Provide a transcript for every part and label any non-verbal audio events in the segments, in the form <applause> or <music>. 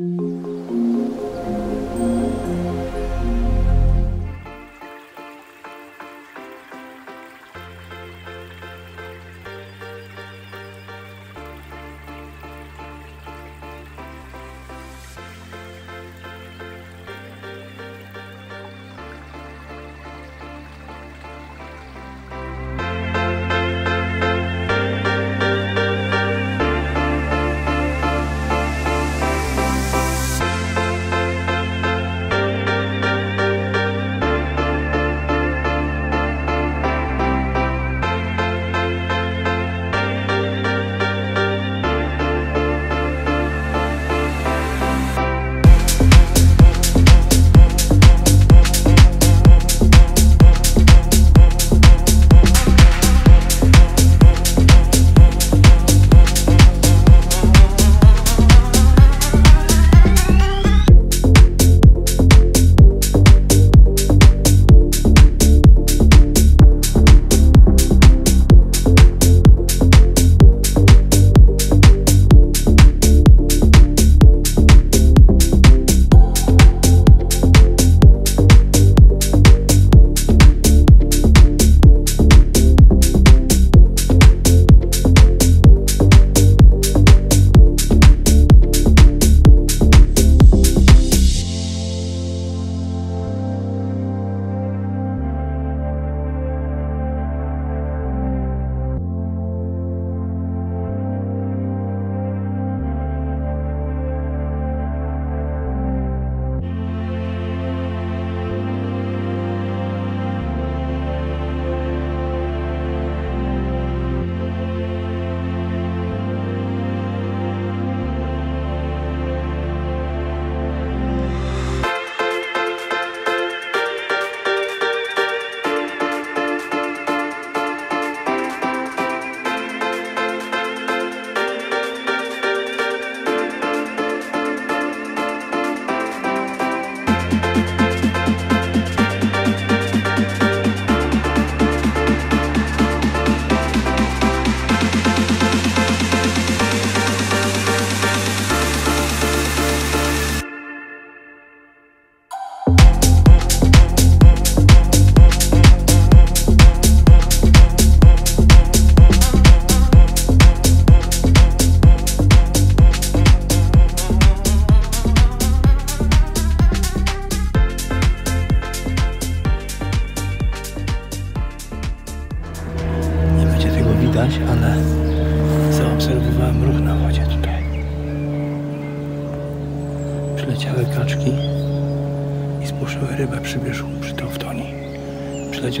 Nie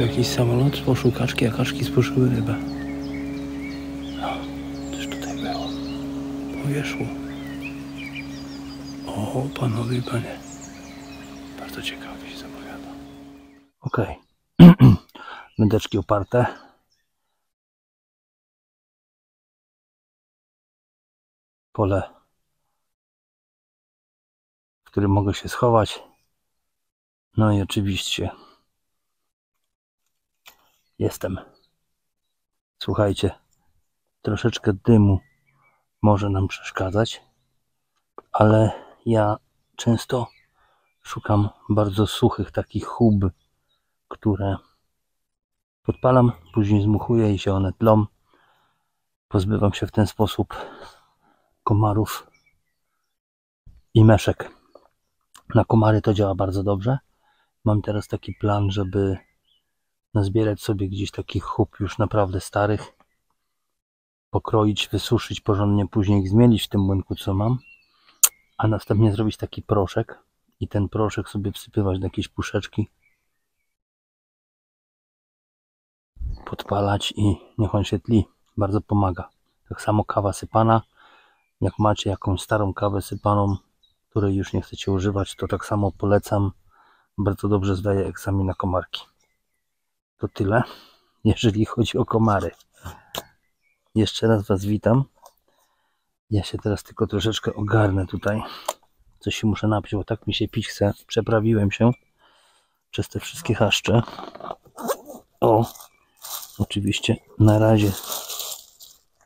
Przyleciał jakiś samolot, spłoszył kaczki, a kaczki spłoszyły rybę. No, coś tutaj było. Po wierzchu. O, panowie i panie. Bardzo ciekawie się zapowiada. Okej. <clears throat> Wędeczki oparte. pole, w którym mogę się schować. No i oczywiście jestem. Słuchajcie, troszeczkę dymu może nam przeszkadzać, ale ja często szukam bardzo suchych takich hub, które podpalam, później zmuchuję i się one tlą. Pozbywam się w ten sposób komarów i meszek. Na komary to działa bardzo dobrze. Mam teraz taki plan, żeby nazbierać sobie gdzieś takich hub już naprawdę starych, pokroić, wysuszyć porządnie, później ich zmielić w tym młynku, co mam, a następnie zrobić taki proszek i ten proszek sobie wsypywać do jakiejś puszeczki, podpalać i niech on się tli. Bardzo pomaga. Tak samo kawa sypana. Jak macie jakąś starą kawę sypaną, której już nie chcecie używać, to tak samo polecam. Bardzo dobrze zdaje egzamin na komarki. To tyle, <laughs> jeżeli chodzi o komary. Jeszcze raz Was witam. Ja się teraz tylko troszeczkę ogarnę tutaj. Coś się muszę napić, bo tak mi się pić chce. Przeprawiłem się przez te wszystkie chaszcze. O, oczywiście na razie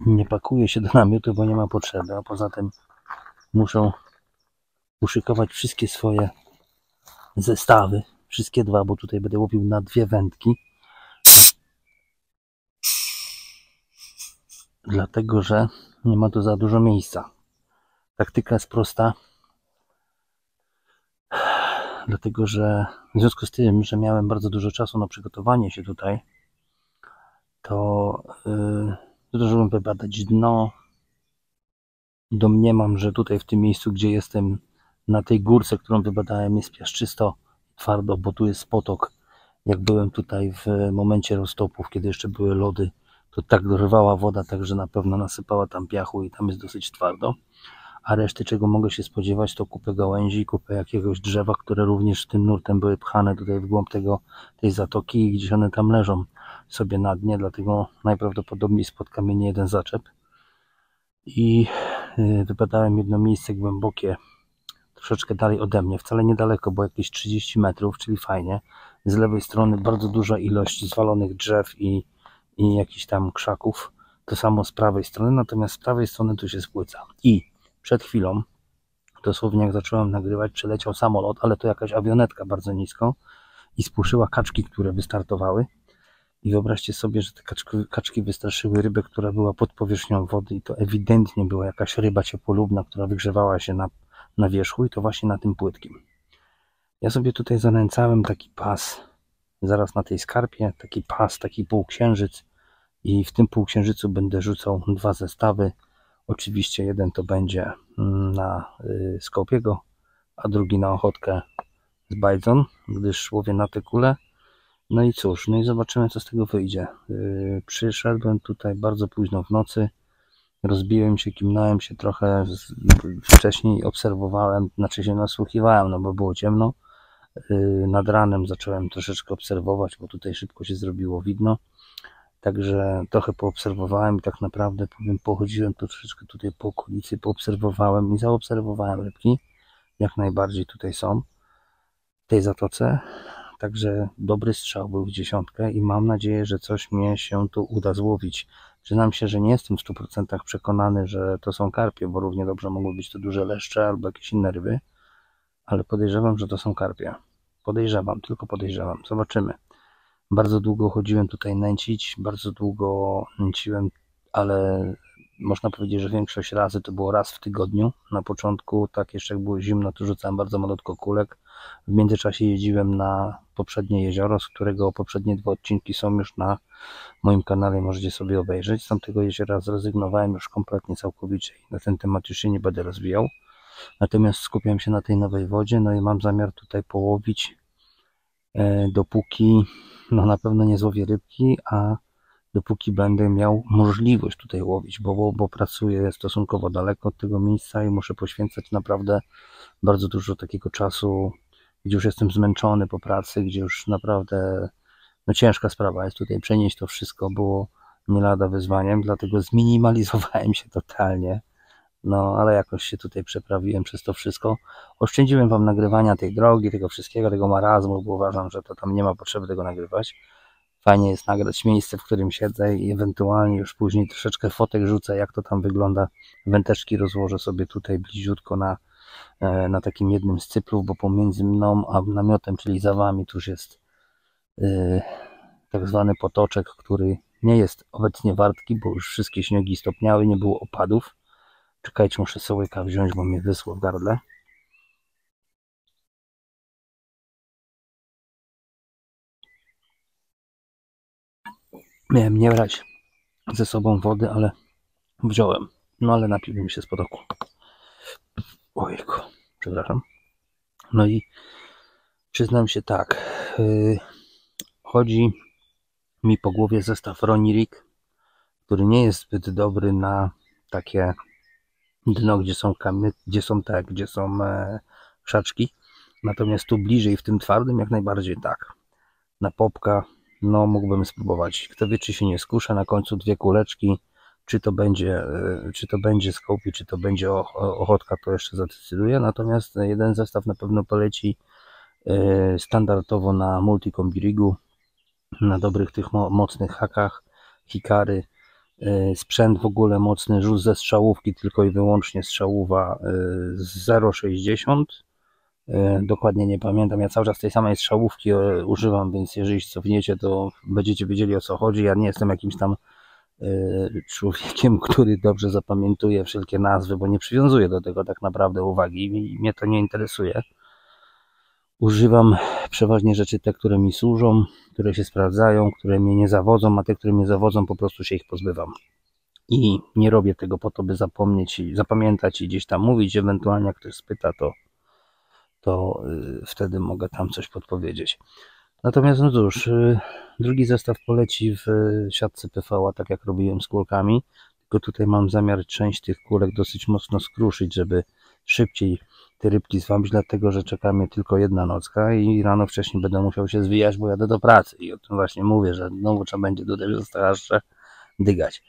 nie pakuję się do namiotu, bo nie ma potrzeby, a poza tym muszę uszykować wszystkie swoje zestawy, wszystkie dwa, bo tutaj będę łowił na dwie wędki. Dlatego, że nie ma tu za dużo miejsca. Taktyka jest prosta. Dlatego, że w związku z tym, że miałem bardzo dużo czasu na przygotowanie się tutaj, to yy, zdążyłem wybadać dno. Domniemam, że tutaj w tym miejscu, gdzie jestem, na tej górce, którą wybadałem, jest piaszczysto, twardo, bo tu jest potok. Jak byłem tutaj w momencie roztopów, kiedy jeszcze były lody, to tak dorywała woda, także na pewno nasypała tam piachu i tam jest dosyć twardo. A reszty, czego mogę się spodziewać, to kupę gałęzi, kupę jakiegoś drzewa, które również tym nurtem były pchane tutaj w głąb tego, tej zatoki i gdzieś one tam leżą sobie na dnie, dlatego najprawdopodobniej spotkamy nie jeden zaczep. I y, wybadałem jedno miejsce głębokie, troszeczkę dalej ode mnie, wcale niedaleko, bo jakieś 30 metrów, czyli fajnie. Z lewej strony bardzo duża ilość zwalonych drzew i, i jakichś tam krzaków. To samo z prawej strony, natomiast z prawej strony tu się spłyca. I przed chwilą, dosłownie jak zacząłem nagrywać, przeleciał samolot, ale to jakaś awionetka bardzo nisko i spłoszyła kaczki, które wystartowały. I wyobraźcie sobie, że te kaczki, kaczki wystraszyły rybę, która była pod powierzchnią wody i to ewidentnie była jakaś ryba ciepłolubna, która wygrzewała się na, na wierzchu i to właśnie na tym płytkim. Ja sobie tutaj zanęcałem taki pas, zaraz na tej skarpie, taki pas, taki półksiężyc i w tym półksiężycu będę rzucał dwa zestawy. Oczywiście jeden to będzie mm, na y, Skopiego, a drugi na ochotkę z Bajdzon, gdyż łowię na te kule no i cóż, no i zobaczymy co z tego wyjdzie. Yy, przyszedłem tutaj bardzo późno w nocy, rozbiłem się, kimnąłem się trochę, wcześniej obserwowałem, znaczy się nasłuchiwałem, no bo było ciemno. Yy, nad ranem zacząłem troszeczkę obserwować, bo tutaj szybko się zrobiło widno. Także trochę poobserwowałem i tak naprawdę powiem, pochodziłem troszeczkę tutaj po okolicy, poobserwowałem i zaobserwowałem rybki. Jak najbardziej tutaj są w tej zatoce. Także dobry strzał był w dziesiątkę i mam nadzieję, że coś mnie się tu uda złowić. Przyznam się, że nie jestem w 100% przekonany, że to są karpie, bo równie dobrze mogły być to duże leszcze albo jakieś inne ryby, ale podejrzewam, że to są karpie. Podejrzewam, tylko podejrzewam. Zobaczymy. Bardzo długo chodziłem tutaj nęcić, bardzo długo nęciłem, ale można powiedzieć, że większość razy to było raz w tygodniu. Na początku, tak jeszcze jak było zimno, to rzucałem bardzo malutko kulek. W międzyczasie jeździłem na poprzednie jezioro, z którego poprzednie dwa odcinki są już na moim kanale, możecie sobie obejrzeć. Z tamtego jeziora zrezygnowałem już kompletnie, całkowicie na ten temat już się nie będę rozwijał. Natomiast skupiam się na tej nowej wodzie, no i mam zamiar tutaj połowić, e, dopóki, no na pewno nie złowię rybki, a dopóki będę miał możliwość tutaj łowić, bo, bo pracuję stosunkowo daleko od tego miejsca i muszę poświęcać naprawdę bardzo dużo takiego czasu, gdzie już jestem zmęczony po pracy, gdzie już naprawdę no ciężka sprawa jest tutaj przenieść to wszystko, było nie lada wyzwaniem, dlatego zminimalizowałem się totalnie. No, ale jakoś się tutaj przeprawiłem przez to wszystko. Oszczędziłem Wam nagrywania tej drogi, tego wszystkiego, tego marazmu, bo uważam, że to tam nie ma potrzeby tego nagrywać. Fajnie jest nagrać miejsce, w którym siedzę i ewentualnie już później troszeczkę fotek rzucę, jak to tam wygląda. Węteczki rozłożę sobie tutaj bliziutko na, e, na takim jednym z cyplów, bo pomiędzy mną a namiotem, czyli za wami, tuż jest yy, tak zwany potoczek, który nie jest obecnie wartki, bo już wszystkie śniegi stopniały, nie było opadów. Czekajcie, muszę sołyka wziąć, bo mnie wysło w gardle. Miałem nie brać ze sobą wody, ale wziąłem. No ale napiłbym się z potoku. Ojku, przepraszam. No i przyznam się tak. Yy, chodzi mi po głowie zestaw Ronirik, który nie jest zbyt dobry na takie dno, gdzie są kamy, gdzie są te, gdzie są e, krzaczki. Natomiast tu bliżej w tym twardym jak najbardziej tak. Na popka no mógłbym spróbować. Kto wie, czy się nie skuszę, na końcu dwie kuleczki, czy to będzie, e, czy to będzie skopi, czy to będzie ochotka, to jeszcze zadecyduję. Natomiast jeden zestaw na pewno poleci e, standardowo na multikombirigu, na dobrych tych mocnych hakach, hikary, sprzęt w ogóle mocny, rzut ze strzałówki, tylko i wyłącznie strzałowa z 0,60 y, dokładnie nie pamiętam, ja cały czas tej samej strzałówki używam, więc jeżeli cofniecie, to będziecie wiedzieli o co chodzi, ja nie jestem jakimś tam człowiekiem, który dobrze zapamiętuje wszelkie nazwy, bo nie przywiązuję do tego tak naprawdę uwagi i mnie to nie interesuje. Używam przeważnie rzeczy te, które mi służą, które się sprawdzają, które mnie nie zawodzą, a te, które mnie zawodzą, po prostu się ich pozbywam. I nie robię tego po to, by zapomnieć i zapamiętać i gdzieś tam mówić, ewentualnie jak ktoś spyta, to, to y, wtedy mogę tam coś podpowiedzieć. Natomiast no cóż, y, drugi zestaw poleci w y, siatce PV, tak jak robiłem z kulkami, tylko tutaj mam zamiar część tych kulek dosyć mocno skruszyć, żeby szybciej te rybki zwabić, dlatego że czeka mnie tylko jedna nocka i rano wcześniej będę musiał się zwijać, bo jadę do pracy i o tym właśnie mówię, że znowu trzeba będzie tutaj jeszcze dygać.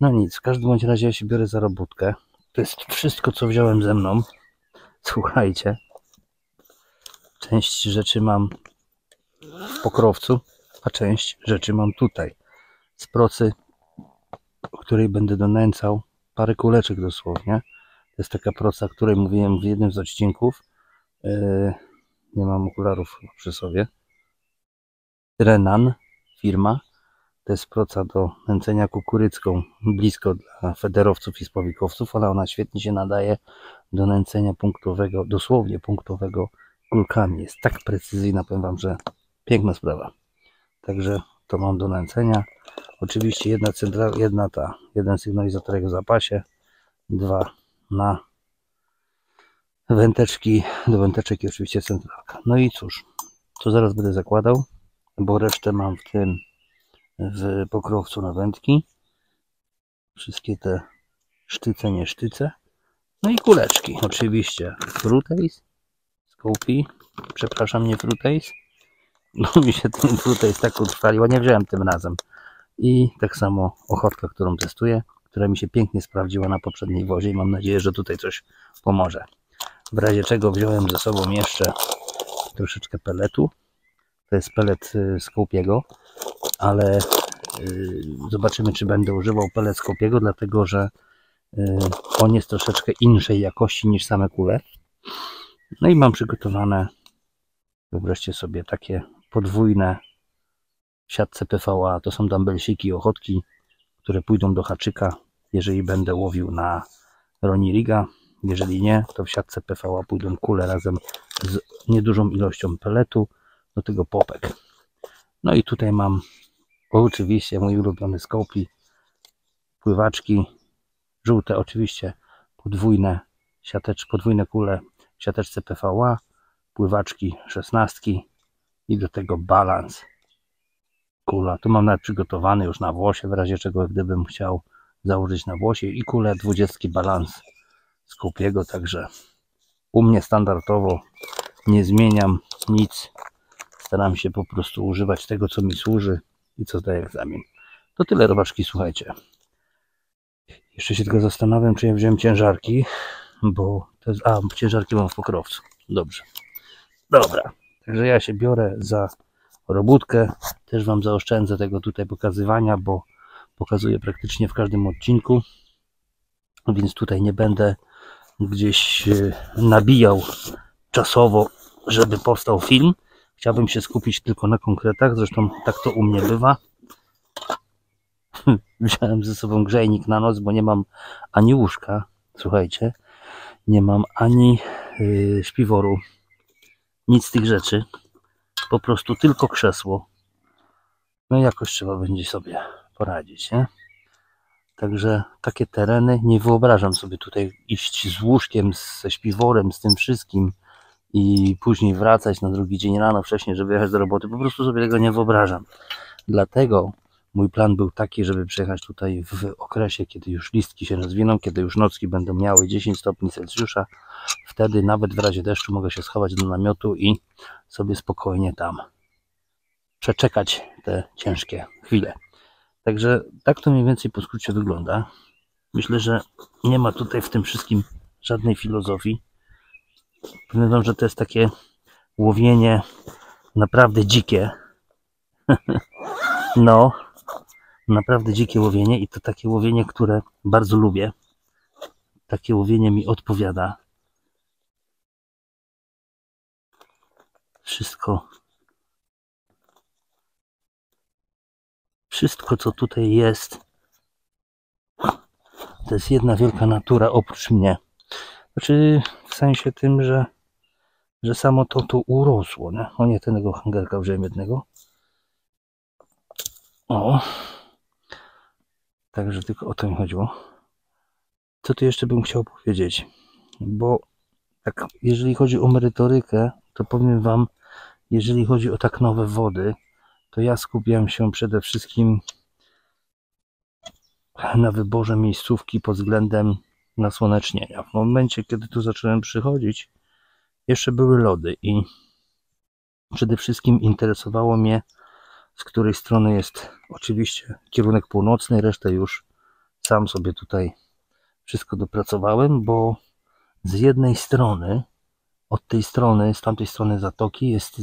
No nic, w każdym bądź razie ja się biorę za robótkę. To jest wszystko, co wziąłem ze mną. Słuchajcie, część rzeczy mam w pokrowcu, a część rzeczy mam tutaj. Z procy, której będę donęcał parę kuleczek dosłownie. To jest taka proca, o której mówiłem w jednym z odcinków. Yy, nie mam okularów przy sobie. Renan, firma. To jest proca do nęcenia kukurycką, blisko dla federowców i spowikowców, ale ona świetnie się nadaje do nęcenia punktowego, dosłownie punktowego kulkami. Jest tak precyzyjna, powiem Wam, że piękna sprawa. Także to mam do nęcenia. Oczywiście jedna central, jedna ta, jeden sygnalizatorek w zapasie, dwa na węteczki, do węteczek i oczywiście centralka. No i cóż, to zaraz będę zakładał, bo resztę mam w tym w pokrowcu na wędki. Wszystkie te sztyce, nie sztyce. No i kuleczki, oczywiście. Fruitace, Scoopy, przepraszam, nie Fruitace. No <laughs> mi się ten Fruitace tak utrwalił, a nie wziąłem tym razem. I tak samo ochotka, którą testuję która mi się pięknie sprawdziła na poprzedniej wozie i mam nadzieję, że tutaj coś pomoże. W razie czego wziąłem ze sobą jeszcze troszeczkę peletu. To jest pelet y, z Kołpiego, ale y, zobaczymy, czy będę używał pelet z Kołpiego, dlatego że y, on jest troszeczkę inszej jakości niż same kule. No i mam przygotowane, wyobraźcie sobie, takie podwójne siatce PVA. To są dumbbellsiki, ochotki które pójdą do haczyka, jeżeli będę łowił na Roniriga. Jeżeli nie, to w siatce PVA pójdą kule razem z niedużą ilością peletu, do tego popek. No i tutaj mam oczywiście mój ulubiony skopi, pływaczki, żółte oczywiście, podwójne siatecz, podwójne kule w siateczce PVA, pływaczki szesnastki i do tego balans kula. Tu mam nawet przygotowany już na włosie, w razie czego gdybym chciał założyć na włosie i kulę 20 balans z Kupiego, także u mnie standardowo nie zmieniam nic. Staram się po prostu używać tego, co mi służy i co zdaje egzamin. To tyle robaczki, słuchajcie. Jeszcze się tylko zastanawiam, czy ja wziąłem ciężarki, bo jest, a, ciężarki mam w pokrowcu. Dobrze. Dobra. Także ja się biorę za robótkę. Też Wam zaoszczędzę tego tutaj pokazywania, bo pokazuję praktycznie w każdym odcinku, więc tutaj nie będę gdzieś e, nabijał czasowo, żeby powstał film. Chciałbym się skupić tylko na konkretach, zresztą tak to u mnie bywa. Wziąłem ze sobą grzejnik na noc, bo nie mam ani łóżka, słuchajcie, nie mam ani yy, śpiworu, nic z tych rzeczy po prostu tylko krzesło. No i jakoś trzeba będzie sobie poradzić, nie? Także takie tereny nie wyobrażam sobie tutaj iść z łóżkiem, ze śpiworem, z tym wszystkim i później wracać na drugi dzień rano wcześniej, żeby jechać do roboty. Po prostu sobie tego nie wyobrażam. Dlatego mój plan był taki, żeby przyjechać tutaj w okresie, kiedy już listki się rozwiną, kiedy już nocki będą miały 10 stopni Celsjusza. Wtedy nawet w razie deszczu mogę się schować do namiotu i sobie spokojnie tam przeczekać te ciężkie chwile. Także tak to mniej więcej po skrócie wygląda. Myślę, że nie ma tutaj w tym wszystkim żadnej filozofii. Wam, że to jest takie łowienie naprawdę dzikie. <laughs> No, naprawdę dzikie łowienie i to takie łowienie, które bardzo lubię. Takie łowienie mi odpowiada. Wszystko wszystko co tutaj jest to jest jedna wielka natura oprócz mnie. Znaczy w sensie tym, że że samo to tu urosło, nie? O nie, tego hangerka wziąłem jednego. O. Także tylko o to mi chodziło. Co tu jeszcze bym chciał powiedzieć? Bo tak, jeżeli chodzi o merytorykę, to powiem Wam, jeżeli chodzi o tak nowe wody, to ja skupiam się przede wszystkim na wyborze miejscówki pod względem nasłonecznienia. W momencie, kiedy tu zacząłem przychodzić, jeszcze były lody i przede wszystkim interesowało mnie, z której strony jest oczywiście kierunek północny, resztę już sam sobie tutaj wszystko dopracowałem, bo z jednej strony, od tej strony, z tamtej strony zatoki jest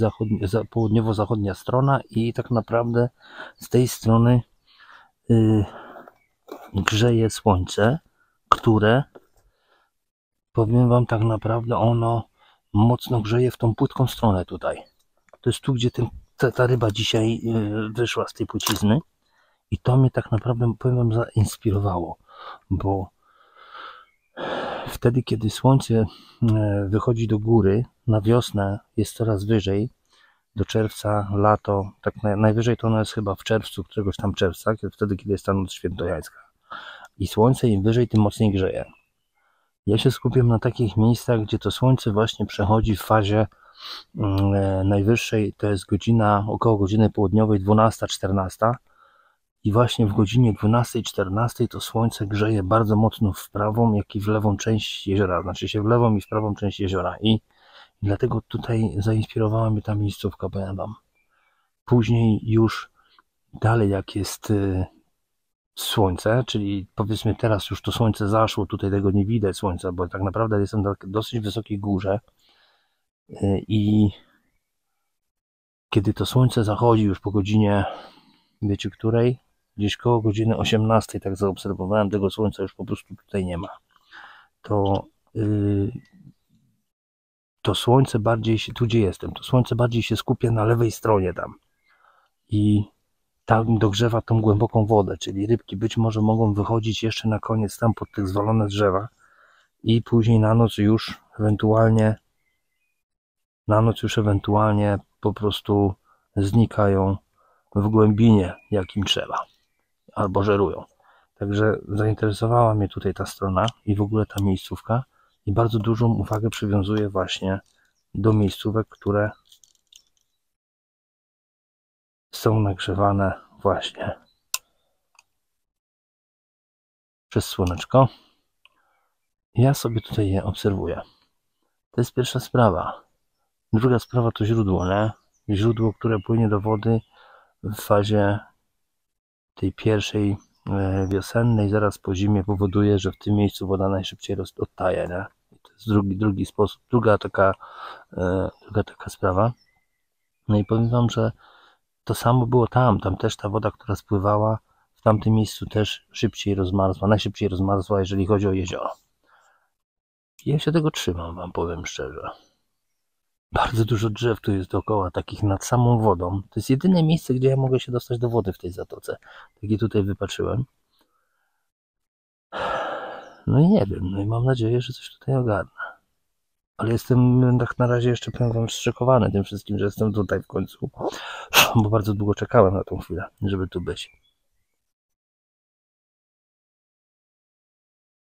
południowo-zachodnia strona i tak naprawdę z tej strony yy, grzeje słońce, które powiem Wam tak naprawdę ono mocno grzeje w tą płytką stronę tutaj. To jest tu, gdzie ten, ta, ta ryba dzisiaj yy, wyszła z tej płcizny i to mnie tak naprawdę, powiem Wam, zainspirowało, bo wtedy, kiedy słońce e, wychodzi do góry, na wiosnę jest coraz wyżej, do czerwca, lato, tak najwyżej to ono jest chyba w czerwcu, któregoś tam czerwca, wtedy, kiedy jest ta noc świętojańska. I słońce im wyżej, tym mocniej grzeje. Ja się skupiam na takich miejscach, gdzie to słońce właśnie przechodzi w fazie mm, e, najwyższej, to jest godzina, około godziny południowej, 12-14 i właśnie w godzinie 12-14 to słońce grzeje bardzo mocno w prawą, jak i w lewą część jeziora, znaczy się w lewą i w prawą część jeziora i dlatego tutaj zainspirowała mnie ta miejscówka, powiem. Później już dalej jak jest y, słońce, czyli powiedzmy teraz już to słońce zaszło, tutaj tego nie widać słońca, bo tak naprawdę jestem na dosyć wysokiej górze y, i kiedy to słońce zachodzi już po godzinie, wiecie której? Gdzieś koło godziny 18, tak zaobserwowałem, tego słońca już po prostu tutaj nie ma. To, yy, to słońce bardziej się, tu gdzie jestem, to słońce bardziej się skupia na lewej stronie tam. I tam dogrzewa tą głęboką wodę, czyli rybki być może mogą wychodzić jeszcze na koniec tam pod tych zwalone drzewa i później na noc już ewentualnie na noc już ewentualnie po prostu znikają w głębinie, jakim trzeba albo żerują. Także zainteresowała mnie tutaj ta strona i w ogóle ta miejscówka i bardzo dużą uwagę przywiązuję właśnie do miejscówek, które są nagrzewane właśnie przez słoneczko. Ja sobie tutaj je obserwuję. To jest pierwsza sprawa. Druga sprawa to źródło, nie? Źródło, które płynie do wody w fazie tej pierwszej e, wiosennej, zaraz po zimie powoduje, że w tym miejscu woda najszybciej odtaje, nie? to jest drugi, drugi sposób, druga taka, e, druga taka sprawa. No i powiem Wam, że to samo było tam, tam też ta woda, która spływała w tamtym miejscu też szybciej rozmarzła, najszybciej rozmarzła, jeżeli chodzi o jezioro. Ja się tego trzymam, Wam powiem szczerze. Bardzo dużo drzew tu jest dookoła, takich nad samą wodą. To jest jedyne miejsce, gdzie ja mogę się dostać do wody w tej zatoce. Takie tutaj wypatrzyłem. No i nie wiem, no i mam nadzieję, że coś tutaj ogarnę. Ale jestem tak na razie jeszcze powiem wam tym wszystkim, że jestem tutaj w końcu. Bo bardzo długo czekałem na tą chwilę, żeby tu być.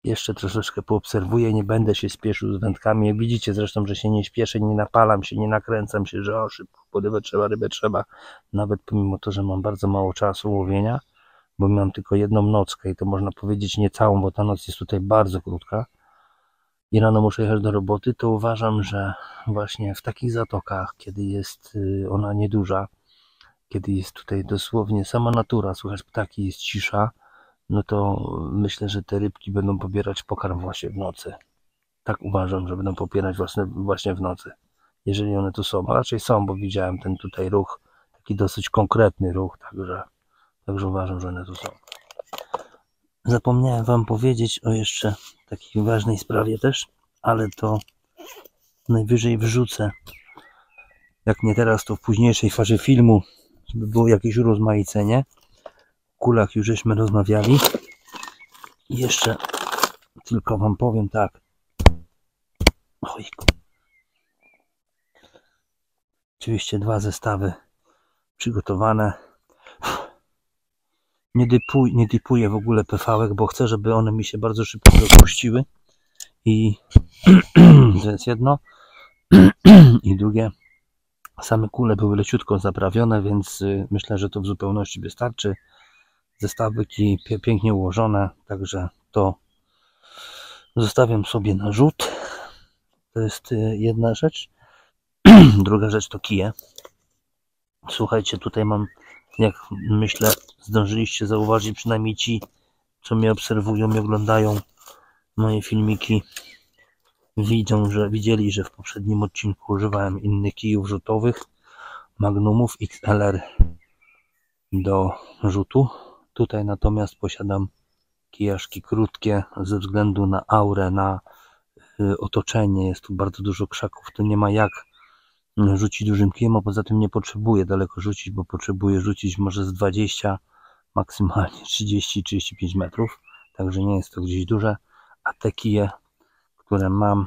Jeszcze troszeczkę poobserwuję, nie będę się spieszył z wędkami. Widzicie zresztą, że się nie śpieszę, nie napalam się, nie nakręcam się, że o szybko, podywę trzeba, rybę trzeba. Nawet pomimo to, że mam bardzo mało czasu łowienia, bo mam tylko jedną nockę i to można powiedzieć nie całą, bo ta noc jest tutaj bardzo krótka i rano muszę jechać do roboty, to uważam, że właśnie w takich zatokach, kiedy jest y, ona nieduża, kiedy jest tutaj dosłownie sama natura, słychać ptaki, jest cisza, no to myślę, że te rybki będą pobierać pokarm właśnie w nocy. Tak uważam, że będą popierać właśnie, właśnie w nocy. Jeżeli one tu są, a raczej są, bo widziałem ten tutaj ruch, taki dosyć konkretny ruch, także Także uważam, że one tu są. Zapomniałem Wam powiedzieć o jeszcze takiej ważnej sprawie też, ale to najwyżej wrzucę. Jak nie teraz, to w późniejszej fazie filmu, żeby było jakieś urozmaicenie. Kulach już żeśmy rozmawiali. Jeszcze tylko Wam powiem tak. Ojku. Oczywiście dwa zestawy przygotowane. Nie, dypuj, nie dipuję w ogóle pv bo chcę, żeby one mi się bardzo szybko rozpuściły. I <clears throat> to jest jedno. <clears throat> I drugie, same kule były leciutko zaprawione, więc y, myślę, że to w zupełności wystarczy. Zestawyki pięknie ułożone, także to zostawiam sobie na rzut. To jest y, jedna rzecz. <clears throat> Druga rzecz to kije. Słuchajcie, tutaj mam, jak myślę, zdążyliście zauważyć, przynajmniej ci, co mnie obserwują i oglądają moje filmiki, widzą, że widzieli, że w poprzednim odcinku używałem innych kijów rzutowych, Magnumów XLR do rzutu. Tutaj natomiast posiadam kijaszki krótkie ze względu na aurę, na y, otoczenie. Jest tu bardzo dużo krzaków, to nie ma jak rzucić dużym kijem, a poza tym nie potrzebuję daleko rzucić, bo potrzebuję rzucić może z 20, maksymalnie <laughs> 30-35 metrów, także nie jest to gdzieś duże, a te kije, które mam,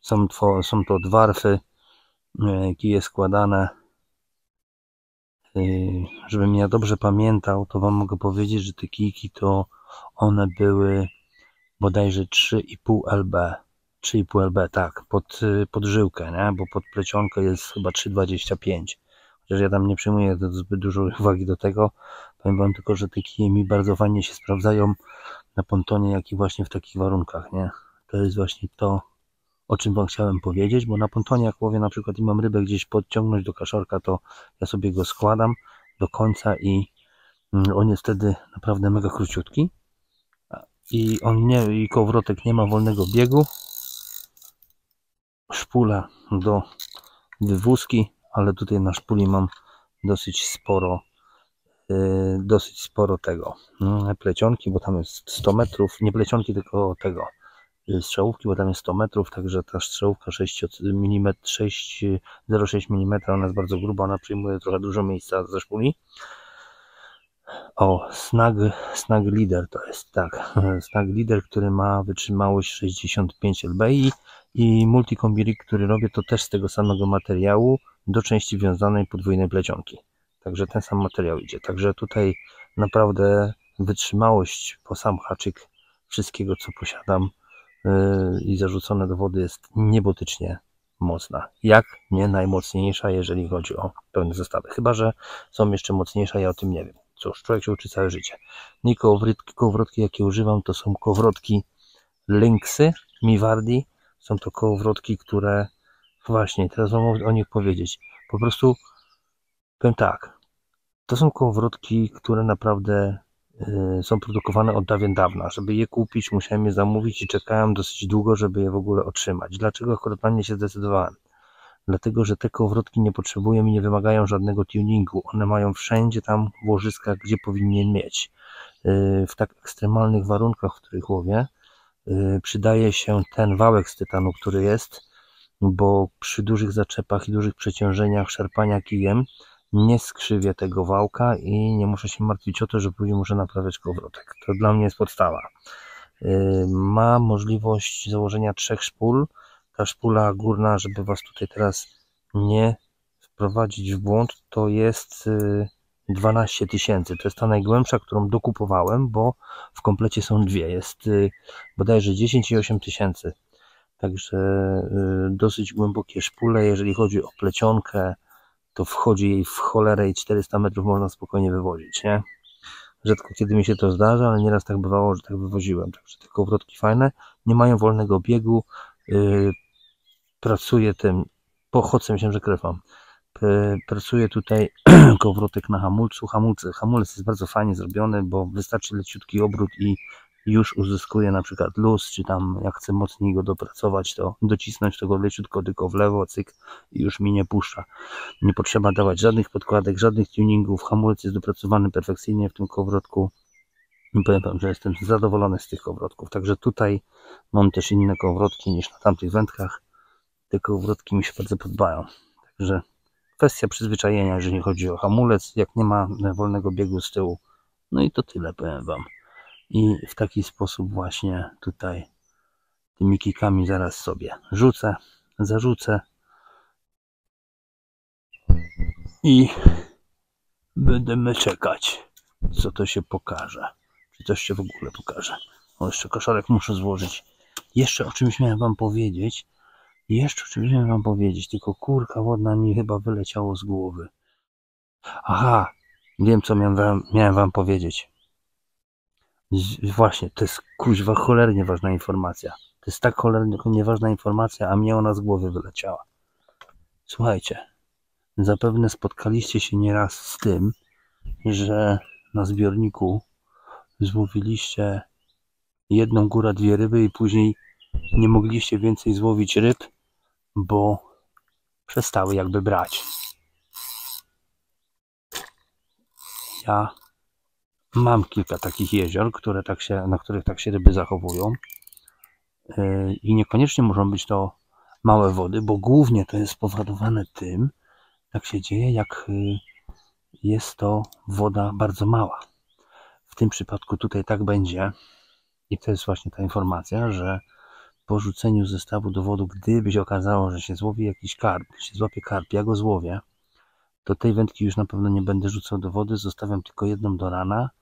są to, są to dwarfy, e, kije składane, żebym ja dobrze pamiętał, to wam mogę powiedzieć, że te kijki to one były bodajże 3,5 lb 3,5 lb, tak, pod, y, pod żyłkę, nie? bo pod plecionkę jest chyba 3,25. Chociaż ja tam nie przyjmuję zbyt dużo <laughs> uwagi do tego. Powiem wam tylko, że te kije mi bardzo fajnie się sprawdzają na pontonie, jak i właśnie w takich warunkach, nie? To jest właśnie to, o czym wam chciałem powiedzieć, bo na pontonie jak łowię na przykład i mam rybę gdzieś podciągnąć do kaszorka, to ja sobie go składam do końca i mm, on jest wtedy naprawdę mega króciutki. I on nie, i kołowrotek nie ma wolnego biegu, szpula do wywózki, ale tutaj na szpuli mam dosyć sporo yy, dosyć sporo tego. Mm, plecionki, bo tam jest 100 metrów, nie plecionki, tylko tego strzałówki, bo tam jest 100 metrów, także ta strzałówka 6 mm, 0,6 mm, ona jest bardzo gruba, ona przyjmuje trochę dużo miejsca ze szpuli. O, Snag, Snag Leader to jest, tak, <laughs> Snag Leader, który ma wytrzymałość 65 lbi i multikombirik, który robię, to też z tego samego materiału do części wiązanej podwójnej plecionki. Także ten sam materiał idzie. Także tutaj naprawdę wytrzymałość po sam haczyk wszystkiego, co posiadam i zarzucone do wody jest niebotycznie mocna. Jak nie najmocniejsza, jeżeli chodzi o pełne zestawy. Chyba, że są jeszcze mocniejsze, ja o tym nie wiem. Cóż, człowiek się uczy całe życie. Nie kołowrotki, jakie używam, to są kołowrotki Lynxy Miwardi są to kołowrotki, które właśnie, teraz wam o nich powiedzieć. Po prostu powiem tak, to są kołowrotki, które naprawdę są produkowane od dawien dawna. Żeby je kupić, musiałem je zamówić i czekałem dosyć długo, żeby je w ogóle otrzymać. Dlaczego akurat na nie się zdecydowałem? Dlatego, że te kołowrotki nie potrzebują i nie wymagają żadnego tuningu. One mają wszędzie tam łożyska, gdzie powinien mieć. Y, w tak ekstremalnych warunkach, w których łowię, Y, przydaje się ten wałek z tytanu, który jest, bo przy dużych zaczepach i dużych przeciążeniach szarpania kijem nie skrzywię tego wałka i nie muszę się martwić o to, że później muszę naprawiać kołowrotek. To dla mnie jest podstawa. Y, ma możliwość założenia trzech szpul. Ta szpula górna, żeby Was tutaj teraz nie wprowadzić w błąd, to jest y, 12 tysięcy. To jest ta najgłębsza, którą dokupowałem, bo w komplecie są dwie. Jest y, bodajże 10 i 8 tysięcy. Także y, dosyć głębokie szpule. Jeżeli chodzi o plecionkę, to wchodzi jej w cholerę i 400 metrów można spokojnie wywozić, nie? Rzadko kiedy mi się to zdarza, ale nieraz tak bywało, że tak wywoziłem. Także te kołowrotki fajne, nie mają wolnego biegu. Yy, pracuję tym, po chodce myślałem, że krew mam Pracuję tutaj <clears throat> kołowrotek na hamulcu. Hamulce, hamulec jest bardzo fajnie zrobiony, bo wystarczy leciutki obrót i już uzyskuje na przykład luz, czy tam jak chcę mocniej go dopracować, to docisnąć tego leciutko tylko w lewo, cyk i już mi nie puszcza. Nie potrzeba dawać żadnych podkładek, żadnych tuningów, hamulec jest dopracowany perfekcyjnie w tym kołowrotku i powiem Wam, że jestem zadowolony z tych kołowrotków. Także tutaj mam też inne kołowrotki niż na tamtych wędkach. Te kołowrotki mi się bardzo podobają. Także kwestia przyzwyczajenia, jeżeli chodzi o hamulec, jak nie ma wolnego biegu z tyłu. No i to tyle powiem Wam. I w taki sposób właśnie tutaj tymi kikami zaraz sobie rzucę, zarzucę i będziemy czekać, co to się pokaże. Czy coś się w ogóle pokaże. O, jeszcze koszarek muszę złożyć. Jeszcze o czymś miałem Wam powiedzieć. Jeszcze o czymś miałem Wam powiedzieć, tylko kurka wodna mi chyba wyleciało z głowy. Aha, wiem co miałem Wam, miałem wam powiedzieć. Właśnie, to jest kuźwa cholernie ważna informacja. To jest tak cholernie nieważna informacja, a mnie ona z głowy wyleciała. Słuchajcie, zapewne spotkaliście się nieraz z tym, że na zbiorniku złowiliście jedną góra, dwie ryby i później nie mogliście więcej złowić ryb, bo przestały jakby brać. Ja mam kilka takich jezior, które tak się, na których tak się ryby zachowują. Yy, I niekoniecznie muszą być to małe wody, bo głównie to jest spowodowane tym, tak się dzieje, jak yy, jest to woda bardzo mała. W tym przypadku tutaj tak będzie. I to jest właśnie ta informacja, że po rzuceniu zestawu do wodu, gdyby się okazało, że się złowi jakiś karp, się złapie karp, ja go złowię, to tej wędki już na pewno nie będę rzucał do wody, zostawiam tylko jedną do rana, e,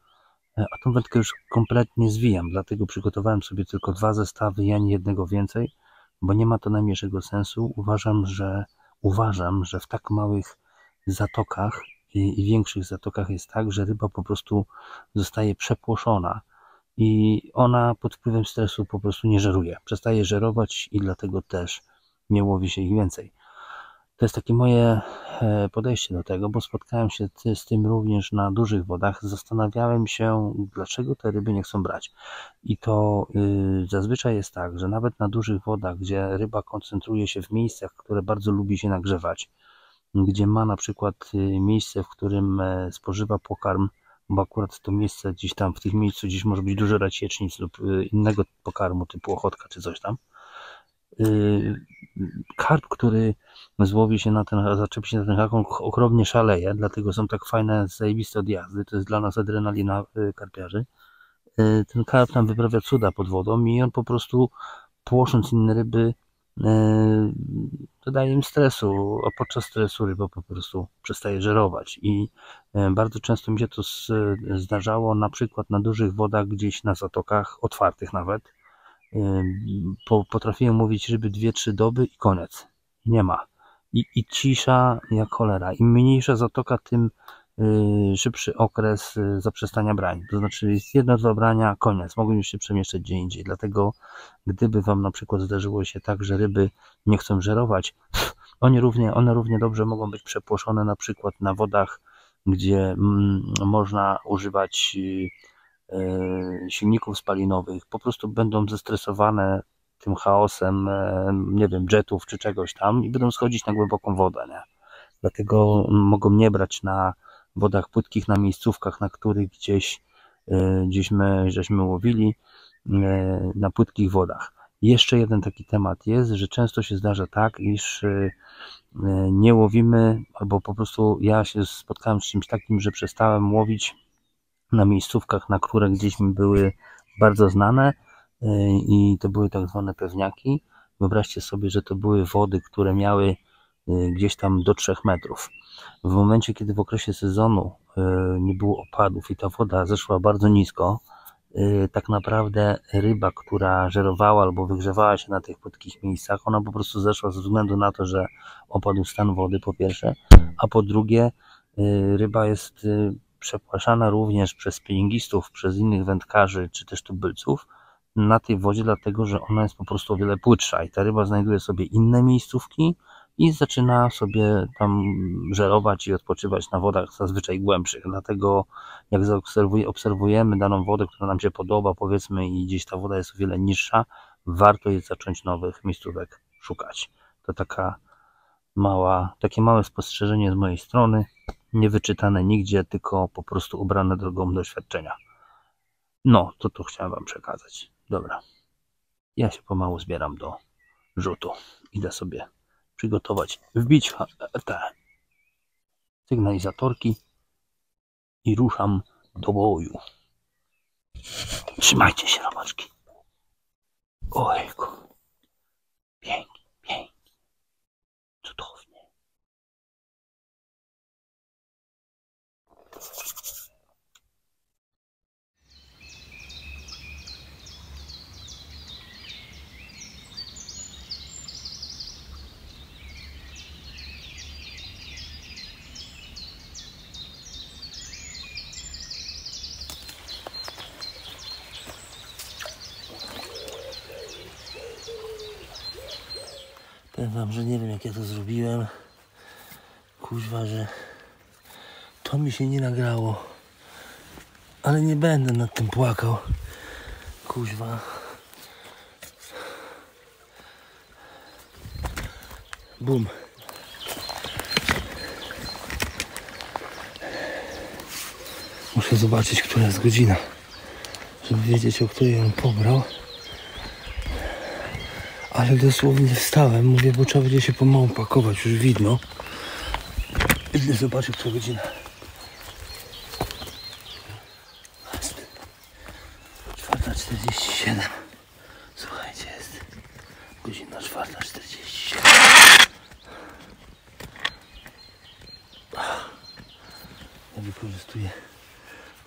a tą wędkę już kompletnie zwijam, dlatego przygotowałem sobie tylko dwa zestawy, ja nie jednego więcej, bo nie ma to najmniejszego sensu. Uważam, że uważam, że w tak małych zatokach i, i większych zatokach jest tak, że ryba po prostu zostaje przepłoszona i ona pod wpływem stresu po prostu nie żeruje. Przestaje żerować i dlatego też nie łowi się ich więcej. To jest takie moje e, podejście do tego, bo spotkałem się z tym również na dużych wodach. Zastanawiałem się, dlaczego te ryby nie chcą brać. I to y, zazwyczaj jest tak, że nawet na dużych wodach, gdzie ryba koncentruje się w miejscach, które bardzo lubi się nagrzewać, gdzie ma na przykład y, miejsce, w którym e, spożywa pokarm, bo akurat to miejsce gdzieś tam, w tych miejscu gdzieś może być dużo raciecznic lub y, innego pokarmu typu ochotka czy coś tam, karp, który złowi się na ten, zaczepi się na ten hakon, okropnie szaleje, dlatego są tak fajne, zajebiste odjazdy, to jest dla nas adrenalina y, karpiarzy. Y, ten karp tam wyprawia cuda pod wodą i on po prostu płosząc inne ryby dodaje im stresu, a podczas stresu ryba po prostu przestaje żerować i bardzo często mi się to zdarzało na przykład na dużych wodach gdzieś na zatokach, otwartych nawet, potrafiłem mówić ryby dwie, trzy doby i koniec. Nie ma. I, I cisza jak cholera. Im mniejsza zatoka, tym y, szybszy okres y, zaprzestania brań. To znaczy jest jedno, dwa brania, koniec. Mogą już się przemieszczać gdzie indziej. Dlatego gdyby Wam na przykład zdarzyło się tak, że ryby nie chcą żerować, <sniffs> one równie, one równie dobrze mogą być przepłoszone na przykład na wodach, gdzie mm, można używać y, silników spalinowych po prostu będą zestresowane tym chaosem, e, nie wiem, jetów czy czegoś tam i będą schodzić na głęboką wodę, nie? Dlatego mogą nie brać na wodach płytkich, na miejscówkach, na których gdzieś, e, gdzieś my żeśmy łowili, na płytkich wodach. Jeszcze jeden taki temat jest, że często się zdarza tak, iż nie łowimy, albo po prostu ja się spotkałem z czymś takim, że przestałem łowić na miejscówkach, na które gdzieś mi były bardzo znane y, i to były tak zwane pewniaki. Wyobraźcie sobie, że to były wody, które miały y, gdzieś tam do 3 metrów. W momencie, kiedy w okresie sezonu y, nie było opadów i ta woda zeszła bardzo nisko, tak naprawdę ryba, która żerowała albo wygrzewała się na tych płytkich miejscach, ona po prostu zeszła ze względu na to, że opadł stan wody po pierwsze, a po drugie ryba jest przepłaszana również przez spinningistów, przez innych wędkarzy czy też tubylców na tej wodzie, dlatego że ona jest po prostu o wiele płytsza i ta ryba znajduje sobie inne miejscówki i zaczyna sobie tam żerować i odpoczywać na wodach zazwyczaj głębszych. Dlatego jak obserwujemy daną wodę, która nam się podoba, powiedzmy, i gdzieś ta woda jest o wiele niższa, warto jest zacząć nowych miejscówek szukać. To taka mała, takie małe spostrzeżenie z mojej strony, nie wyczytane nigdzie, tylko po prostu ubrane drogą doświadczenia. No, to to chciałem Wam przekazać. Dobra. Ja się pomału zbieram do rzutu. Idę sobie przygotować, wbić te sygnalizatorki i ruszam do boju. Trzymajcie się, robaczki. Ojku. Pięknie, pięknie. Cudownie. Powiem wam, że nie wiem jak ja to zrobiłem. Kuźwa, że to mi się nie nagrało. Ale nie będę nad tym płakał. Kuźwa. Bum. Muszę zobaczyć, która jest godzina. Żeby wiedzieć, o której on pobrał. Ale dosłownie wstałem, mówię, bo trzeba będzie się pomału pakować, już widno. Idę zobaczyć, która godzina. Czwarta czterdzieści siedem. Słuchajcie, jest godzina czwarta czterdzieści siedem. Ja wykorzystuję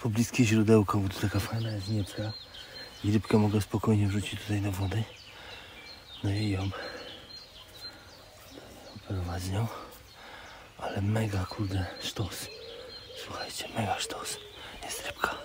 pobliskie źródełko, bo tu taka fajna jest niepka. I rybkę mogę spokojnie wrzucić tutaj do wody. No i ją operować z nią. Ale mega kurde sztos. Słuchajcie, mega sztos. Jest rybka.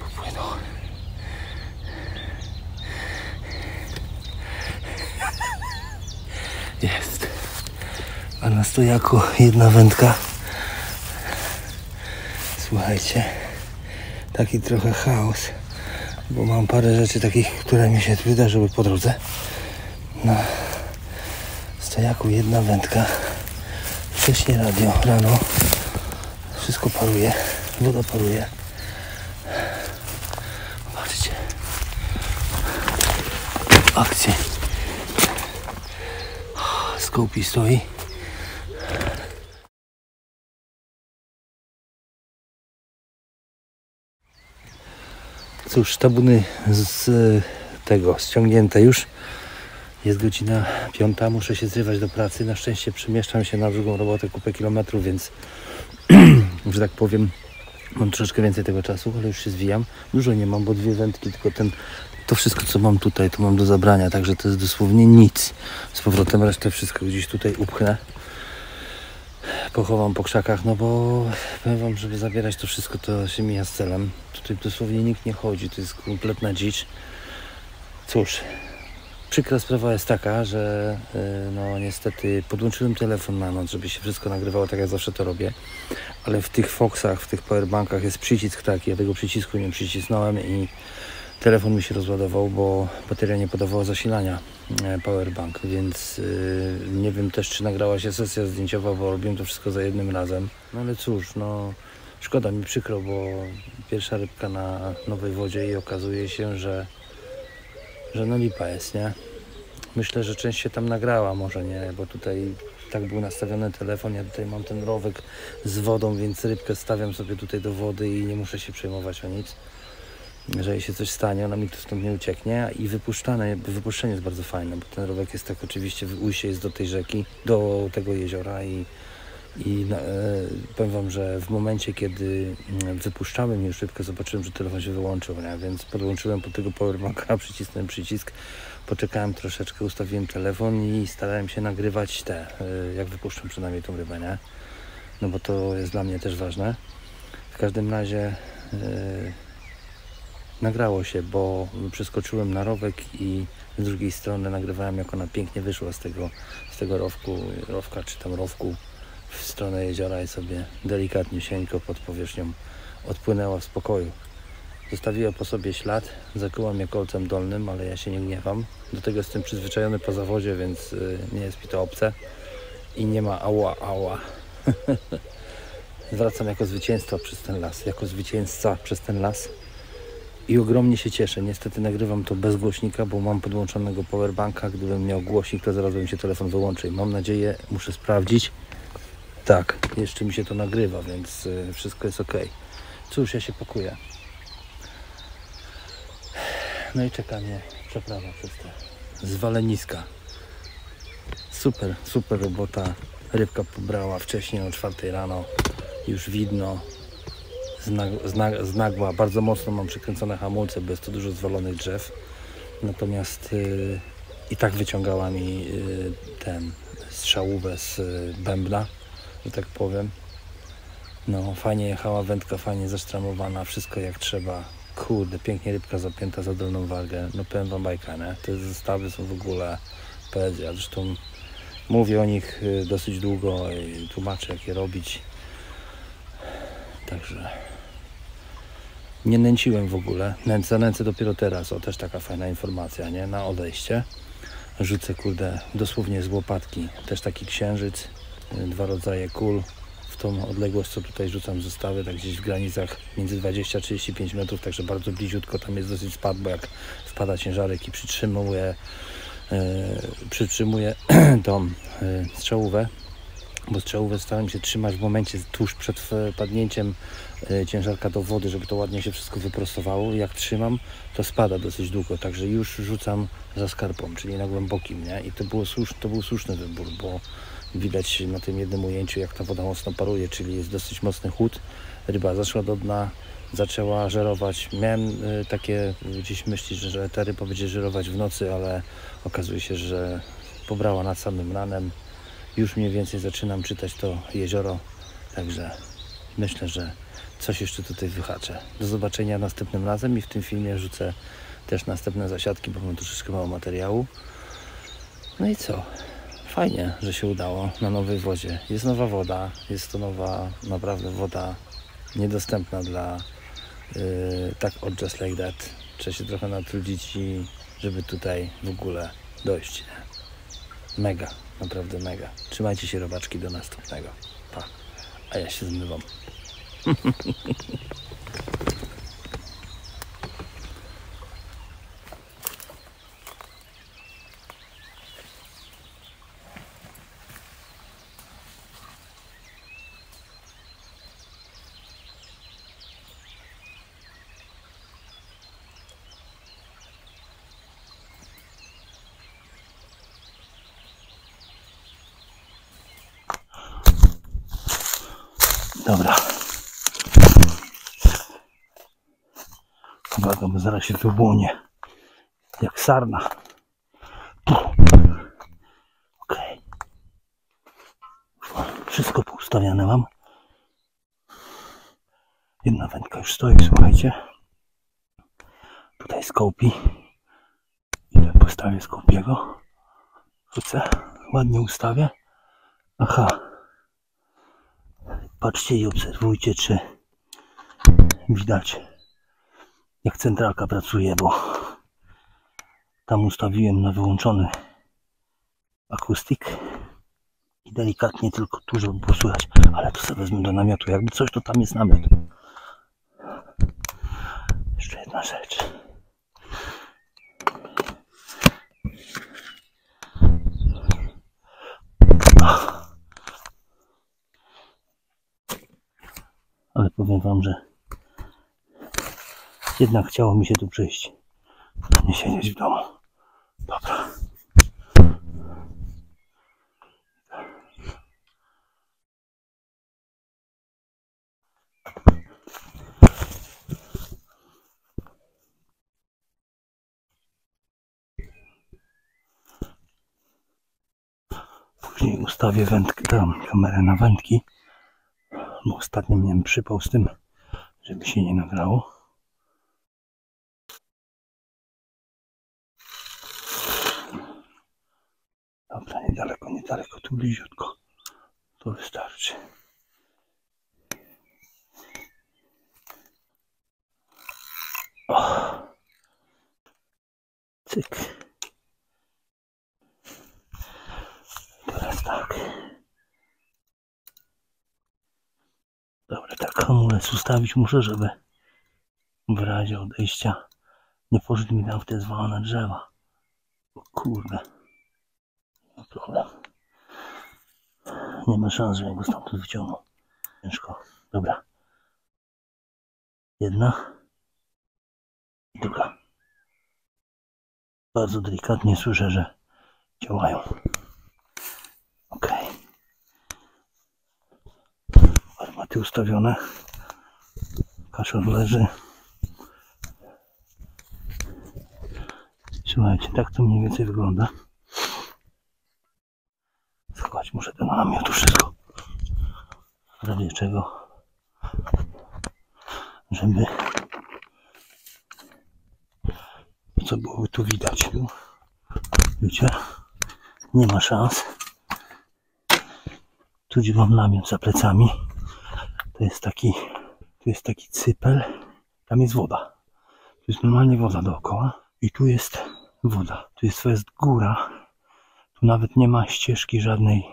Popłynął. Jest. A na stojaku jedna wędka. Słuchajcie, taki trochę chaos, bo mam parę rzeczy takich, które mi się wydarzyły po drodze. Na stojaku jedna wędka. Wcześniej radio, rano. Wszystko paruje, woda paruje. Zobaczcie. Akcje. Skopi stoi. Cóż, tabuny z tego ściągnięte już. Jest godzina piąta, muszę się zrywać do pracy. Na szczęście przemieszczam się na drugą robotę kupę kilometrów, więc <clears throat> że tak powiem, mam troszeczkę więcej tego czasu, ale już się zwijam. Dużo nie mam, bo dwie wędki, tylko ten, to wszystko co mam tutaj, to mam do zabrania, także to jest dosłownie nic. Z powrotem resztę wszystko gdzieś tutaj upchnę. Pochowam po krzakach, no bo powiem wam, żeby zabierać to wszystko, to się mija z celem. Tutaj dosłownie nikt nie chodzi, to jest kompletna dzicz. Cóż, przykra sprawa jest taka, że yy, no niestety podłączyłem telefon na noc, żeby się wszystko nagrywało tak jak zawsze to robię, ale w tych Foxach, w tych powerbankach jest przycisk taki, ja tego przycisku nie przycisnąłem i telefon mi się rozładował, bo bateria nie podawała zasilania powerbank, więc y, nie wiem też czy nagrała się sesja zdjęciowa, bo robiłem to wszystko za jednym razem. No ale cóż, no szkoda mi przykro, bo pierwsza rybka na nowej wodzie i okazuje się, że że no lipa jest, nie? Myślę, że część się tam nagrała, może nie, bo tutaj tak był nastawiony telefon, ja tutaj mam ten rowek z wodą, więc rybkę stawiam sobie tutaj do wody i nie muszę się przejmować o nic. Jeżeli się coś stanie, ona mi tu stąd nie ucieknie i wypuszczane, wypuszczenie jest bardzo fajne, bo ten rowek jest tak oczywiście, ujście jest do tej rzeki, do tego jeziora i, i e, powiem Wam, że w momencie, kiedy mm, wypuszczałem już rybkę, zobaczyłem, że telefon się wyłączył, nie? więc podłączyłem pod tego powerbanka, <laughs> przycisnąłem przycisk, poczekałem troszeczkę, ustawiłem telefon i starałem się nagrywać te, e, jak wypuszczam przynajmniej tą rybę, nie? No bo to jest dla mnie też ważne. W każdym razie e, nagrało się, bo przeskoczyłem na rowek i z drugiej strony nagrywałem jak ona pięknie wyszła z tego, z tego rowku, rowka czy tam rowku w stronę jeziora i sobie delikatnie sieńko pod powierzchnią odpłynęła w spokoju. Zostawiła po sobie ślad, zakuła mnie kolcem dolnym, ale ja się nie gniewam. Do tego jestem przyzwyczajony po zawodzie, więc y, nie jest mi to obce i nie ma ała, ała. <laughs> Wracam jako zwycięzca przez ten las, jako zwycięzca przez ten las i ogromnie się cieszę. Niestety nagrywam to bez głośnika, bo mam podłączonego powerbanka. Gdybym miał głośnik, to zaraz bym się telefon wyłączył. Mam nadzieję, muszę sprawdzić. Tak, jeszcze mi się to nagrywa, więc y, wszystko jest ok. Cóż, ja się pakuję. No i czeka mnie przeprawa przez te zwaleniska. Super, super robota. Rybka pobrała wcześniej o 4 rano. Już widno. Zna, znagła. Bardzo mocno mam przykręcone hamulce, bo jest tu dużo zwalonych drzew. Natomiast yy, i tak wyciągała mi yy, ten strzałówę z yy, bębna, że tak powiem. No, fajnie jechała wędka, fajnie zasztramowana, wszystko jak trzeba. Kurde, pięknie rybka zapięta za dolną wagę. No powiem wam bajka, nie? Te zestawy są w ogóle poezja. Zresztą mówię o nich y, dosyć długo i tłumaczę jak je robić. Także nie nęciłem w ogóle. Nęcę, nęcę dopiero teraz. O, też taka fajna informacja, nie? Na odejście. Rzucę, kurde, dosłownie z łopatki. Też taki księżyc. y, Dwa rodzaje kul w tą odległość, co tutaj rzucam zestawy, tak gdzieś w granicach między 20 a 35 metrów, także bardzo bliziutko, tam jest dosyć spad, bo jak wpada ciężarek i przytrzymuje, e, przytrzymuje <clears throat> tą e, strzałówę, bo strzałówę starałem się trzymać w momencie tuż przed wpadnięciem ciężarka do wody, żeby to ładnie się wszystko wyprostowało. Jak trzymam, to spada dosyć długo, także już rzucam za skarpą, czyli na głębokim, nie? I to, było to był słuszny wybór, bo widać na tym jednym ujęciu, jak ta woda mocno paruje, czyli jest dosyć mocny chłód. Ryba zaszła do dna, zaczęła żerować. Miałem y, takie gdzieś myśli, że ta ryba będzie żerować w nocy, ale okazuje się, że pobrała nad samym ranem. Już mniej więcej zaczynam czytać to jezioro, także myślę, że coś jeszcze tutaj wyhaczę. Do zobaczenia następnym razem i w tym filmie rzucę też następne zasiadki, bo mam troszeczkę mało materiału. No i co? Fajnie, że się udało na nowej wodzie. Jest nowa woda, jest to nowa, naprawdę woda niedostępna dla yy, tak od Just Like That. Trzeba się trochę natrudzić i żeby tutaj w ogóle dojść. Mega, naprawdę mega. Trzymajcie się robaczki do następnego. Pa. A ja się zmywam. Dobra. Bo zaraz się wyłłonie. Jak sarna. Okej. Wszystko poustawiane mam. Jedna wędka już stoi, słuchajcie. Tutaj skołpi. Ile postawię skołpiego. Wrócę. Ładnie ustawię. Aha. Patrzcie i obserwujcie, czy widać jak centralka pracuje, bo tam ustawiłem na wyłączony akustyk i delikatnie tylko tu, żeby było słychać, ale to sobie wezmę do namiotu, jakby coś, to tam jest namiot. Jeszcze jedna rzecz. Ale powiem wam, że jednak chciało mi się tu przyjść, nie siedzieć w domu. Dobra. Później ustawię wędkę, tam kamerę na wędki, bo ostatnio miałem przypał z tym, żeby się nie nagrało. Dobra, niedaleko, niedaleko, tu bliziutko. To wystarczy. O. Cyk. Teraz tak. Dobra, tak hamulec ustawić muszę, żeby w razie odejścia nie poszedł mi tam w te zwalone drzewa. O kurde. Problem. Nie ma szans, żebym go stamtąd wyciągnął. Ciężko. Dobra. Jedna. Druga. Bardzo delikatnie słyszę, że działają. Ok. Armaty ustawione. Kaszor leży. Słuchajcie, tak to mniej więcej wygląda. Schować muszę do namiotu wszystko. W razie czego, żeby co byłoby tu widać. Wiecie, nie ma szans. Tu gdzie mam namiot za plecami, to jest taki, tu jest taki cypel, tam jest woda. Tu jest normalnie woda dookoła i tu jest woda. Tu jest, to jest góra. Tu nawet nie ma ścieżki żadnej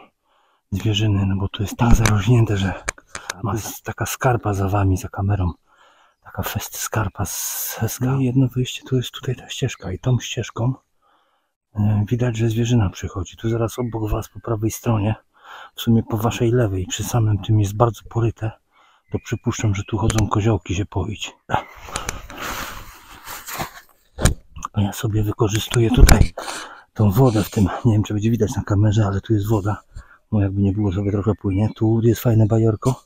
zwierzyny, no bo tu jest tak zarośnięte, że ma taka skarpa za wami, za kamerą. Taka fest skarpa z skał. No i jedno wyjście, tu jest tutaj ta ścieżka i tą ścieżką e, widać, że zwierzyna przychodzi. Tu zaraz obok was po prawej stronie, w sumie po waszej lewej, przy samym tym jest bardzo poryte, to przypuszczam, że tu chodzą koziołki się poić. A ja sobie wykorzystuję tutaj tą wodę w tym, nie wiem czy będzie widać na kamerze, ale tu jest woda, no jakby nie było sobie trochę płynie. Tu jest fajne bajorko,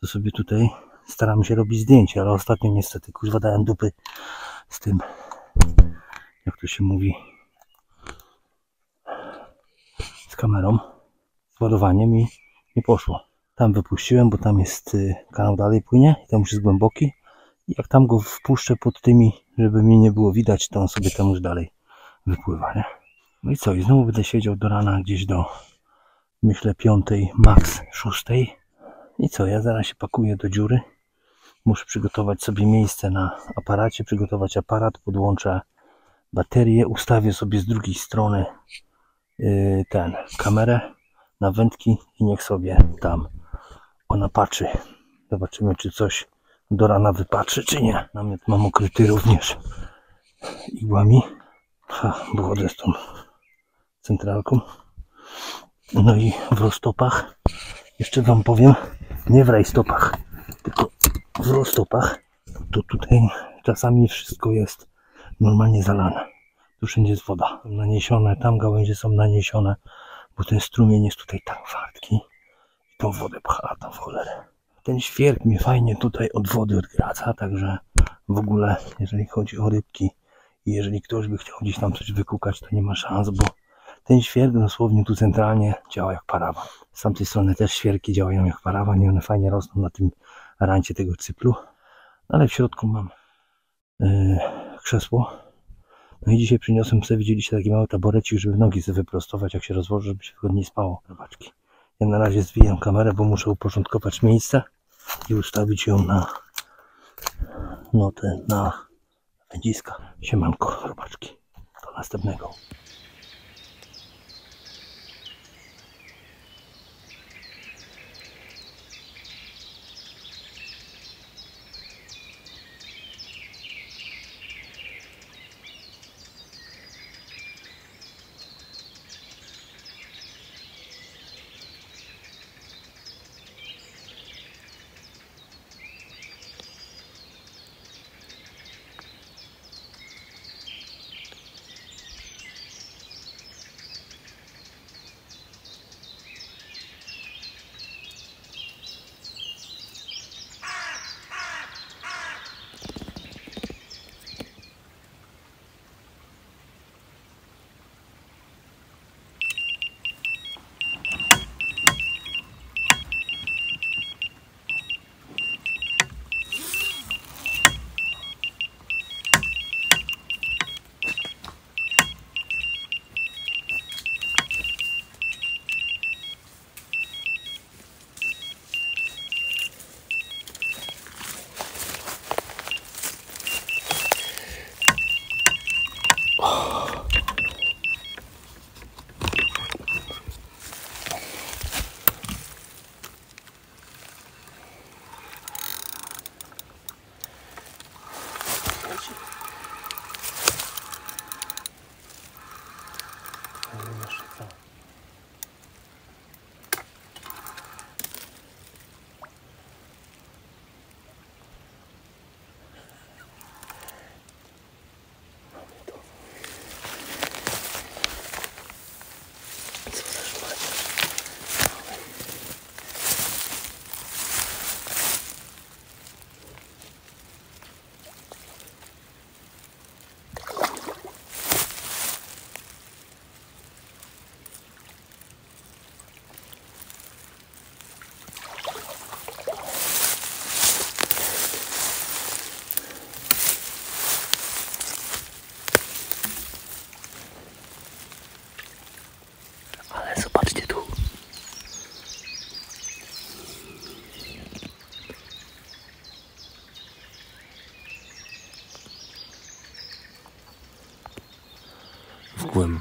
to sobie tutaj staram się robić zdjęcia, ale ostatnio niestety kuźwa dałem dupy z tym, jak to się mówi, z kamerą, z ładowaniem i nie poszło. Tam wypuściłem, bo tam jest y, kanał dalej płynie i tam już jest głęboki. I jak tam go wpuszczę pod tymi, żeby mi nie było widać, to on sobie tam już dalej wypływa, nie? No i co? I znowu będę siedział do rana gdzieś do, myślę, piątej, max szóstej. I co? Ja zaraz się pakuję do dziury. Muszę przygotować sobie miejsce na aparacie, przygotować aparat, podłączę baterię, ustawię sobie z drugiej strony yy, ten kamerę na wędki i niech sobie tam ona patrzy. Zobaczymy, czy coś do rana wypatrzy, czy nie. Namiot mam ukryty również igłami. Ha, z tą centralką. No i w roztopach, jeszcze Wam powiem, nie w rajstopach, tylko w roztopach, to tutaj czasami wszystko jest normalnie zalane. Tu wszędzie jest woda naniesione, tam gałęzie są naniesione, bo ten strumień jest tutaj tak wartki i tą wodę pcha tam w cholerę. Ten świerk mnie fajnie tutaj od wody odgradza, także w ogóle jeżeli chodzi o rybki i jeżeli ktoś by chciał gdzieś tam coś wykukać, to nie ma szans, bo ten świerk dosłownie tu centralnie działa jak parawan. Z tamtej strony też świerki działają jak parawan i one fajnie rosną na tym rancie tego cyplu. Ale w środku mam yy, krzesło. No i dzisiaj przyniosłem sobie, widzieliście, taki mały taborecik, żeby nogi sobie wyprostować, jak się rozłoży, żeby się wygodniej spało. Zobaczki. Ja na razie zwijam kamerę, bo muszę uporządkować miejsce i ustawić ją na no te, na Dziska. Siemanko, robaczki. Do następnego.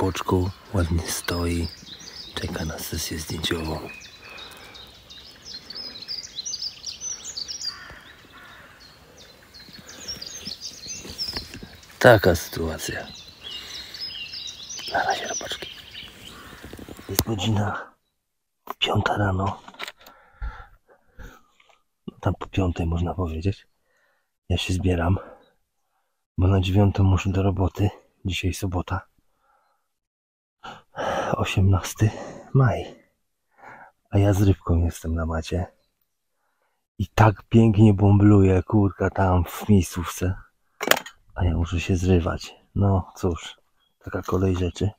W głęboczku ładnie stoi. Czeka na sesję zdjęciową. Taka sytuacja. Na razie robaczki. Jest godzina piąta rano. No tam po piątej można powiedzieć. Ja się zbieram, bo na dziewiątą muszę do roboty. Dzisiaj sobota. 18 maj. A ja z rybką jestem na macie. I tak pięknie bąbluje kurka tam w miejscówce. A ja muszę się zrywać. No cóż, taka kolej rzeczy.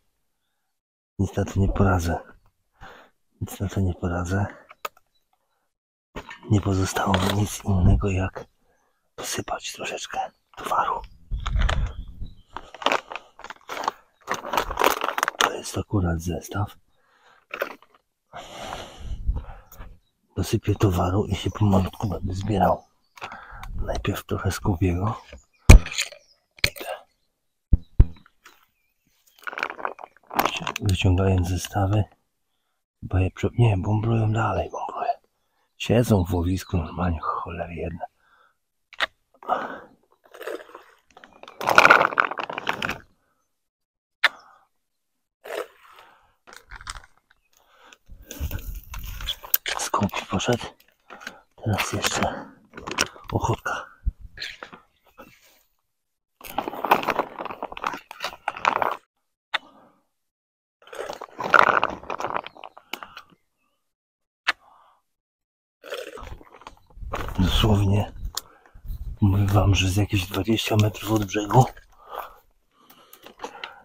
Nic na to nie poradzę. Nic na to nie poradzę. Nie pozostało mi nic innego jak dosypać troszeczkę towaru. Jest akurat zestaw. Dosypię towaru i się pomalutku będę zbierał. Najpierw trochę skupiego. wyciągając zestawy, bo je nie, bomblują dalej, bomblują. Siedzą w łowisku normalnie, cholery jedna. Poszedł. Teraz jeszcze ochotka. dosłownie mówię wam, że z jakieś 20 metrów od brzegu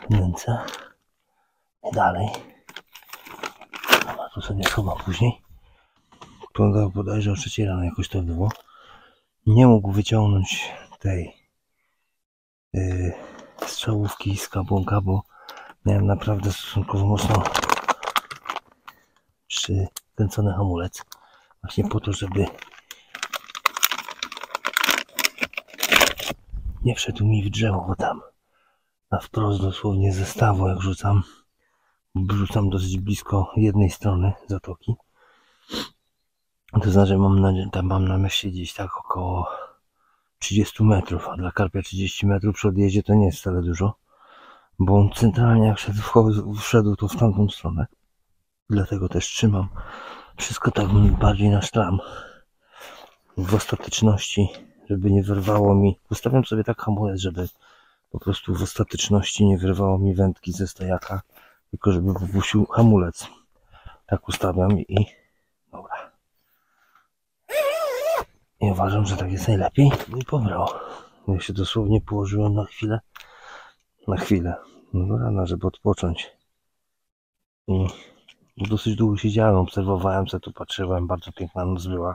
nęcę i dalej a tu sobie schowam później Polega bodajże o trzeciej rano jakoś to było nie mógł wyciągnąć tej yy, strzałówki z kabłonka, bo miałem naprawdę stosunkowo mocno przykręcony hamulec właśnie po to, żeby nie wszedł mi w drzewo, bo tam na wprost dosłownie ze stawu jak rzucam, rzucam dosyć blisko jednej strony zatoki. To znaczy mam na, tam mam na myśli gdzieś tak około 30 metrów, a dla karpia 30 metrów przy odjeździe to nie jest wcale dużo, bo on centralnie jak wszedł, wszedł to w tamtą stronę. Dlatego też trzymam wszystko tak bardziej na sztram. W ostateczności, żeby nie wyrwało mi, ustawiam sobie tak hamulec, żeby po prostu w ostateczności nie wyrwało mi wędki ze stojaka, tylko żeby wypuścił hamulec. Tak ustawiam i dobra. I uważam, że tak jest najlepiej. I pobrał. Ja się dosłownie położyłem na chwilę. Na chwilę. No rana, żeby odpocząć. I dosyć długo siedziałem, obserwowałem co tu patrzyłem. Bardzo piękna noc była.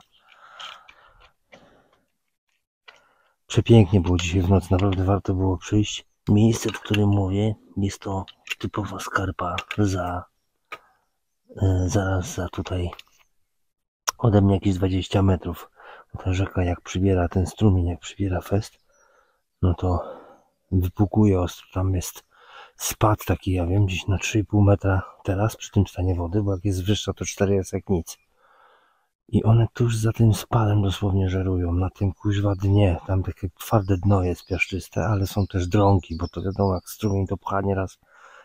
Przepięknie było dzisiaj w nocy, naprawdę warto było przyjść. Miejsce, w którym mówię, jest to typowa skarpa za e, zaraz za tutaj ode mnie jakieś 20 metrów. Ta rzeka jak przybiera ten strumień, jak przybiera fest, no to wypukuje ostro. Tam jest spad taki, ja wiem, gdzieś na 3,5 metra teraz przy tym stanie wody, bo jak jest wyższa, to 4 jest jak nic. I one tuż za tym spadem dosłownie żerują, na tym kuźwa dnie. Tam takie twarde dno jest piaszczyste, ale są też drągi, bo to wiadomo, jak strumień to pcha nieraz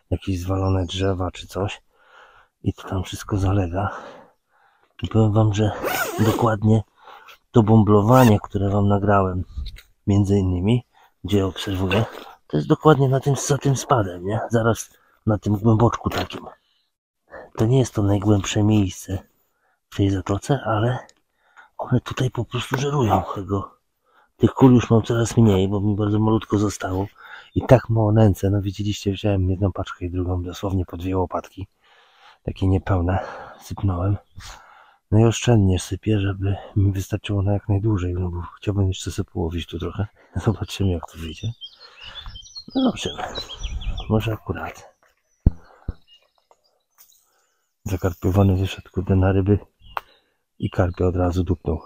jakieś zwalone drzewa czy coś. I to tam wszystko zalega. I powiem wam, że dokładnie to bomblowanie, które wam nagrałem, między innymi, gdzie obserwuję, to jest dokładnie na tym, za tym spadem, nie? Zaraz na tym głęboczku takim. To nie jest to najgłębsze miejsce w tej zatoce, ale one tutaj po prostu żerują tego. Tych kul już mam coraz mniej, bo mi bardzo malutko zostało. I tak mało nęcę, no widzieliście, wziąłem jedną paczkę i drugą, dosłownie po dwie łopatki. Takie niepełne, sypnąłem. No i oszczędnie sypię, żeby mi wystarczyło na jak najdłużej, no bo chciałbym jeszcze sobie połowić tu trochę. <laughs> Zobaczymy jak to wyjdzie. No zobaczymy. Może akurat. Zakarpiowany wyszedł kurde na ryby i karpia od razu dupnął.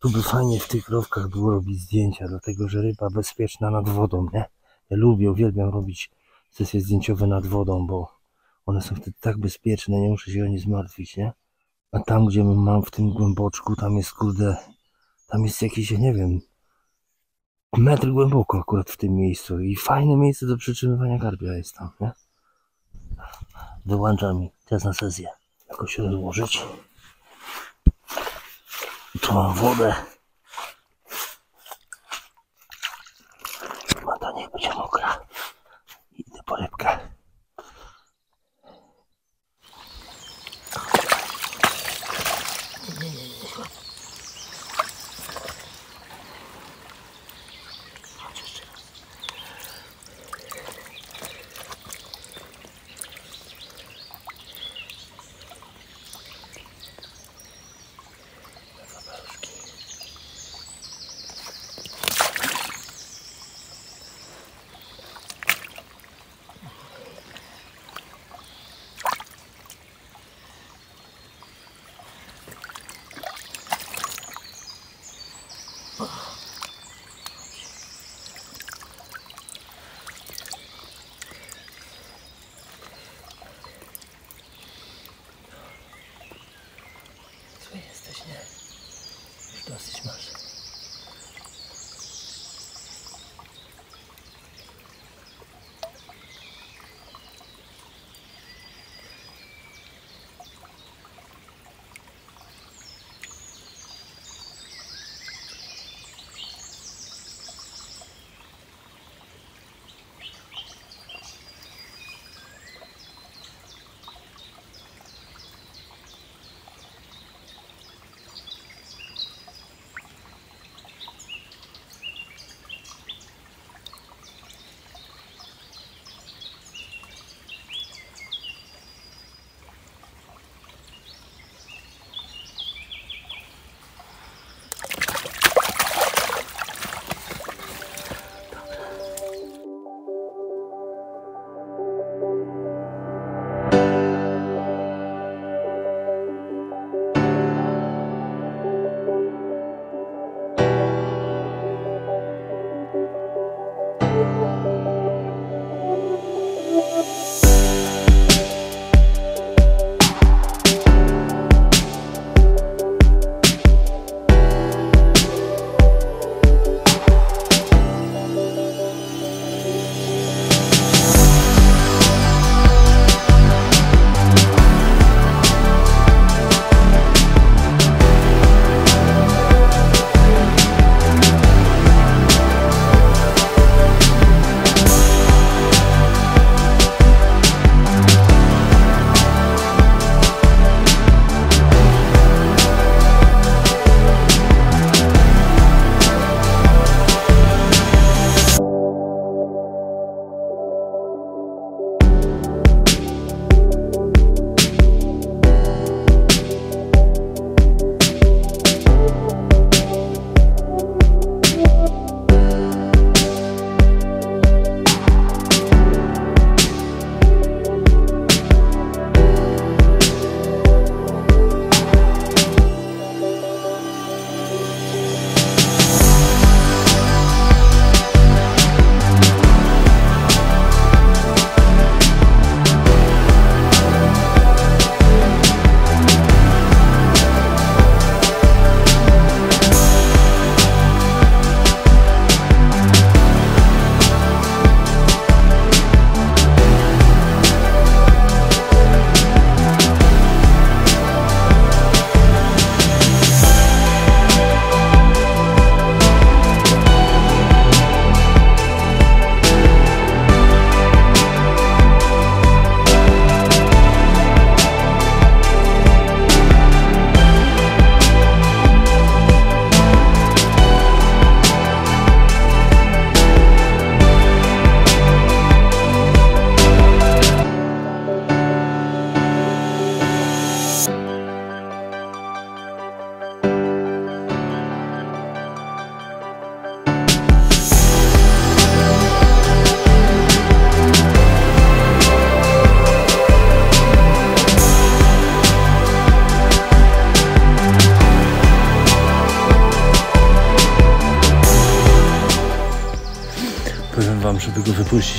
Tu by fajnie w tych rowkach było robić zdjęcia, dlatego że ryba bezpieczna nad wodą, nie? Ja lubię, uwielbiam robić sesje zdjęciowe nad wodą, bo one są wtedy tak bezpieczne, nie muszę się o nie zmartwić, nie? A tam, gdzie mam w tym głęboczku, tam jest kurde, tam jest jakieś, ja nie wiem, metr głęboko akurat w tym miejscu i fajne miejsce do przytrzymywania karpia jest tam, nie? Wyłącza mi czas na sesję. Jakoś rozłożyć. Tu mam wodę. Woda niech będzie mokra. Idę po rybkę.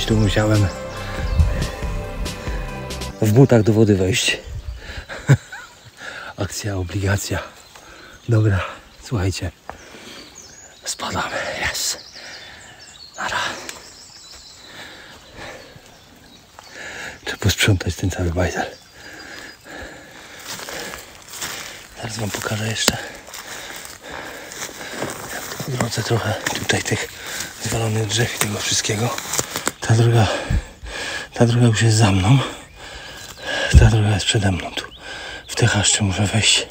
Puścić, to musiałem w butach do wody wejść. <laughs> Akcja, obligacja. Dobra, słuchajcie. Spadamy, jest. Nara. Trzeba posprzątać ten cały bajzel. Zaraz wam pokażę jeszcze. Po drodze trochę tutaj tych zwalonych drzew i tego wszystkiego. Ta droga, ta droga już jest za mną. Ta droga jest przede mną tu. W te chaszcze muszę wejść.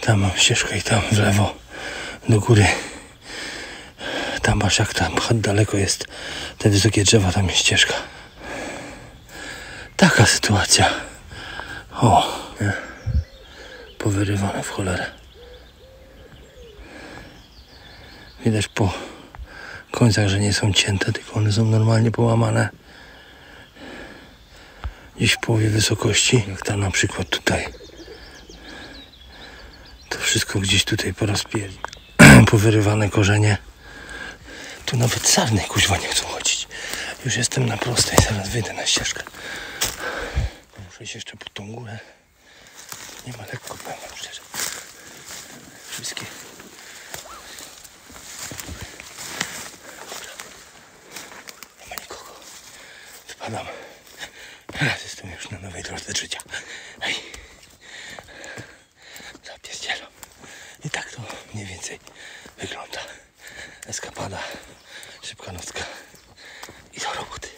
Tam mam ścieżkę i tam w lewo do góry. Tam aż jak tam daleko jest te wysokie drzewa, tam jest ścieżka. Taka sytuacja. O, nie. Powyrywane w cholerę. Widać po końcach, że nie są cięte, tylko one są normalnie połamane. Gdzieś w połowie wysokości, jak tam na przykład tutaj. To wszystko gdzieś tutaj porozpieli. <clears throat> Powyrywane korzenie. Tu nawet sarny kuźwa nie chcą chodzić. Już jestem na prostej, zaraz wyjdę na ścieżkę. Muszę iść jeszcze pod tą górę. Nie ma lekko, powiem szczerze. Wszystkie. Adam, teraz jestem już na nowej drodze życia. Ej. Zapierdzielam. I tak to mniej więcej wygląda. Eskapada, szybka nocka i do roboty.